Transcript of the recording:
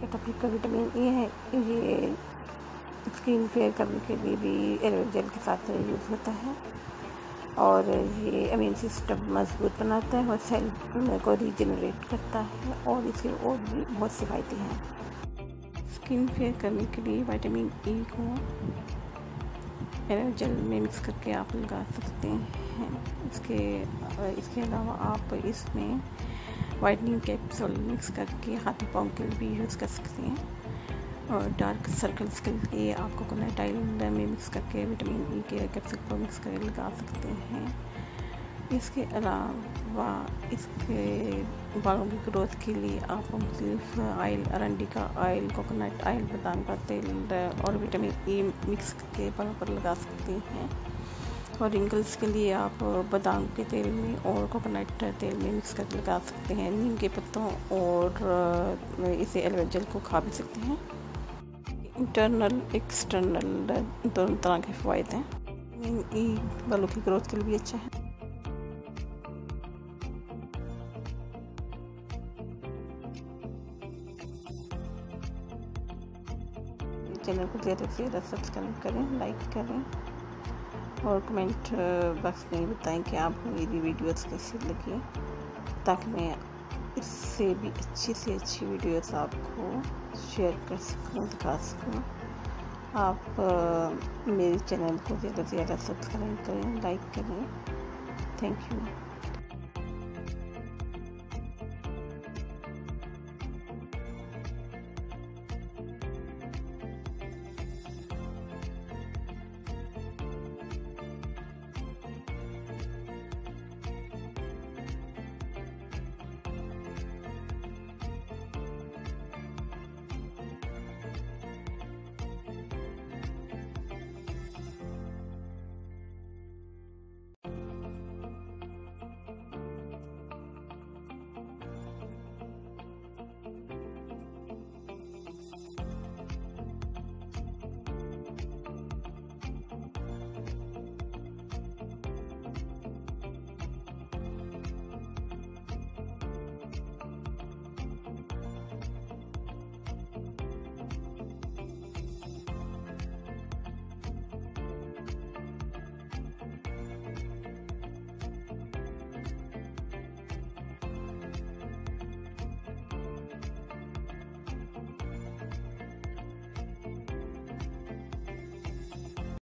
कैटाफिल का vitamin A है, ये स्किन फेयर करने के लिए भी एलोवेरा जेल के साथ यूज़ होता है। और ये इम्यून सिस्टम मज़बूत बनाता है और सेल को रीजनरेट करता है और इसके और भी बहुत से फ़ायदे हैं। स्किन फेयर करने के लिए विटामिन ई e को जेल में मिक्स करके आप लगा सकते हैं। इसके इसके अलावा आप इसमें वाइटनिंग कैप्सूल मिक्स करके हाथों पाँव के भी यूज़ कर सकते हैं। और डार्क सर्कल्स के लिए आप कोकोनट ऑयल में मिक्स करके विटामिन ई e के कैप्सूल को मिक्स करके लगा सकते हैं। इसके अलावा इसके बालों की ग्रोथ के लिए आप मुख्तलिफ़ आयल अरंडी का आयल कोकोनट आयल बादाम का तेल और विटामिन ई मिक्स करके बालों पर लगा सकते हैं। और रिंकल्स के लिए आप बादाम के तेल में और कोकोनट तेल में मिक्स करके लगा सकते हैं, नीम के पत्तों और इसे एलोवेरा जेल को खा भी सकते हैं। इंटरनल एक्सटर्नल दोनों तरह के फ़ायदे हैं। ई बालों की ग्रोथ के लिए भी अच्छा है। चैनल को ज़्यादा से ज़्यादा सब्सक्राइब करें लाइक करें। और कमेंट बॉक्स में बताएँ कि आपको मेरी वीडियोस कैसी लगी, ताकि मैं इससे भी अच्छी से अच्छी वीडियोस आपको शेयर कर सकूँ, दिखा सकूँ। आप मेरे चैनल को ज़्यादा से ज़्यादा सब्सक्राइब करें लाइक करें। Thank you